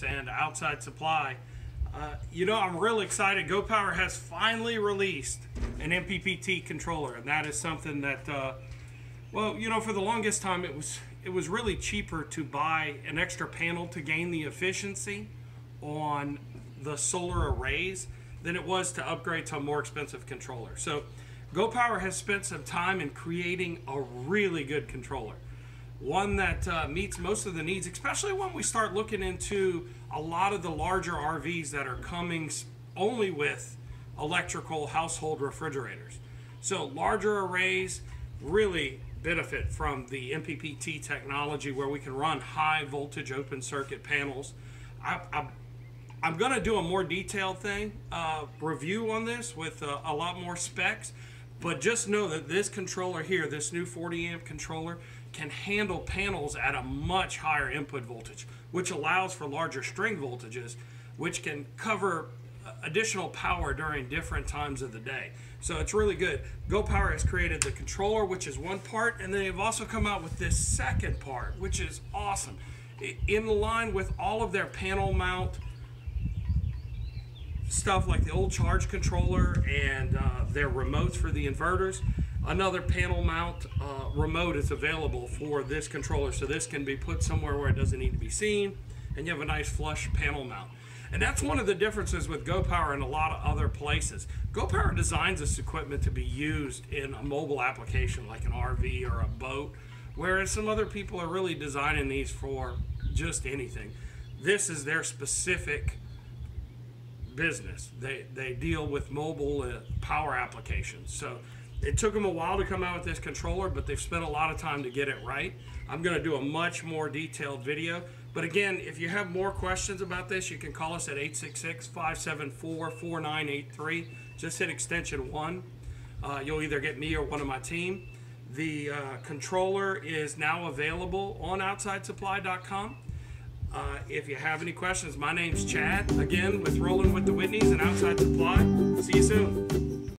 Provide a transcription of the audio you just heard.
And outside Supply. Uh, you know, I'm really excited. Go Power has finally released an MPPT controller, and that is something that, uh, well, you know, for the longest time it was it was really cheaper to buy an extra panel to gain the efficiency on the solar arrays than it was to upgrade to a more expensive controller. So, Go Power has spent some time in creating a really good controller one that uh, meets most of the needs, especially when we start looking into a lot of the larger RVs that are coming only with electrical household refrigerators. So larger arrays really benefit from the MPPT technology where we can run high voltage open circuit panels. I, I'm going to do a more detailed thing, uh, review on this with uh, a lot more specs, but just know that this controller here, this new 40 amp controller, can handle panels at a much higher input voltage, which allows for larger string voltages, which can cover uh, additional power during different times of the day. So it's really good. Go Power has created the controller, which is one part, and then they've also come out with this second part, which is awesome. In line with all of their panel mount stuff like the old charge controller and uh, their remotes for the inverters, another panel mount uh, remote is available for this controller. So this can be put somewhere where it doesn't need to be seen and you have a nice flush panel mount. And that's one of the differences with GoPower and a lot of other places. GoPower designs this equipment to be used in a mobile application like an RV or a boat, whereas some other people are really designing these for just anything. This is their specific business. They, they deal with mobile power applications. So it took them a while to come out with this controller, but they've spent a lot of time to get it right. I'm going to do a much more detailed video. But again, if you have more questions about this, you can call us at 866-574-4983. Just hit extension 1. Uh, you'll either get me or one of my team. The uh, controller is now available on OutsideSupply.com. Uh, if you have any questions, my name's Chad, again with Rolling with the Whitneys and Outside Supply. See you soon.